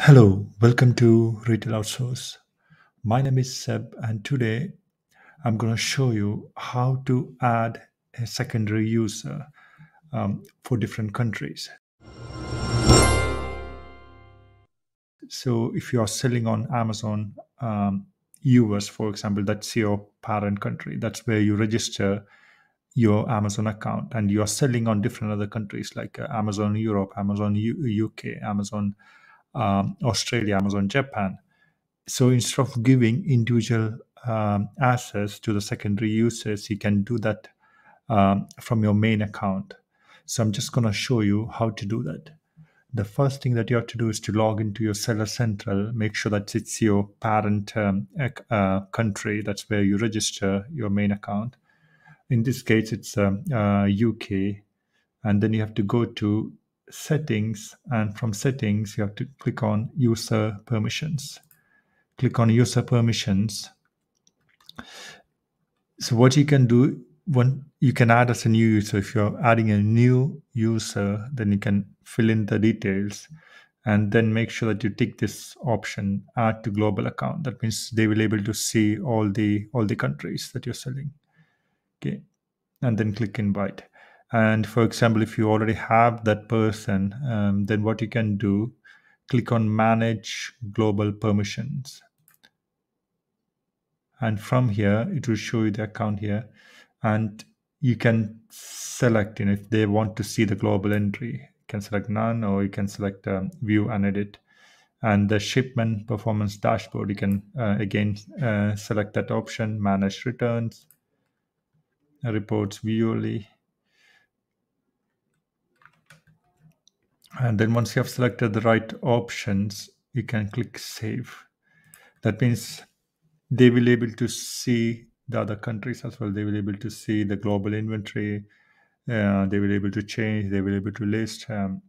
Hello, welcome to Retail Outsource. My name is Seb, and today I'm going to show you how to add a secondary user um, for different countries. So, if you are selling on Amazon um, US, for example, that's your parent country, that's where you register your Amazon account, and you are selling on different other countries like uh, Amazon Europe, Amazon U- UK, Amazon um, Australia, Amazon Japan. So instead of giving individual um, access to the secondary users, you can do that um, from your main account. So I'm just going to show you how to do that. The first thing that you have to do is to log into your Seller Central. Make sure that it's your parent um, uh, country. That's where you register your main account. In this case, it's um, uh, UK. And then you have to go to settings and from settings you have to click on user permissions. Click on user permissions. So what you can do when you can add as a new user if you're adding a new user then you can fill in the details and then make sure that you tick this option add to global account. That means they will be able to see all the all the countries that you're selling. Okay. And then click invite and for example, if you already have that person, um, then what you can do, click on manage global permissions. And from here, it will show you the account here. And you can select, you know, if they want to see the global entry, you can select none or you can select um, view and edit. And the shipment performance dashboard, you can uh, again uh, select that option, manage returns, reports view only and then once you have selected the right options you can click save. That means they will be able to see the other countries as well. They will be able to see the global inventory. Uh, they will be able to change they will be able to list um,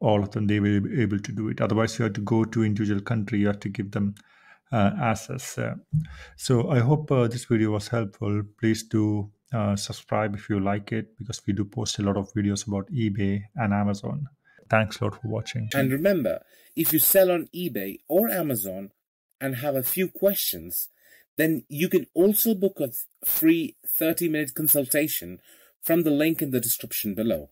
all of them they will be able to do it. Otherwise you have to go to individual country you have to give them uh, access uh, so i hope uh, this video was helpful. Please do uh, subscribe if you like it because we do post a lot of videos about eBay and Amazon. Thanks a lot for watching. And remember, if you sell on eBay or Amazon and have a few questions, then you can also book a free 30 minute consultation from the link in the description below.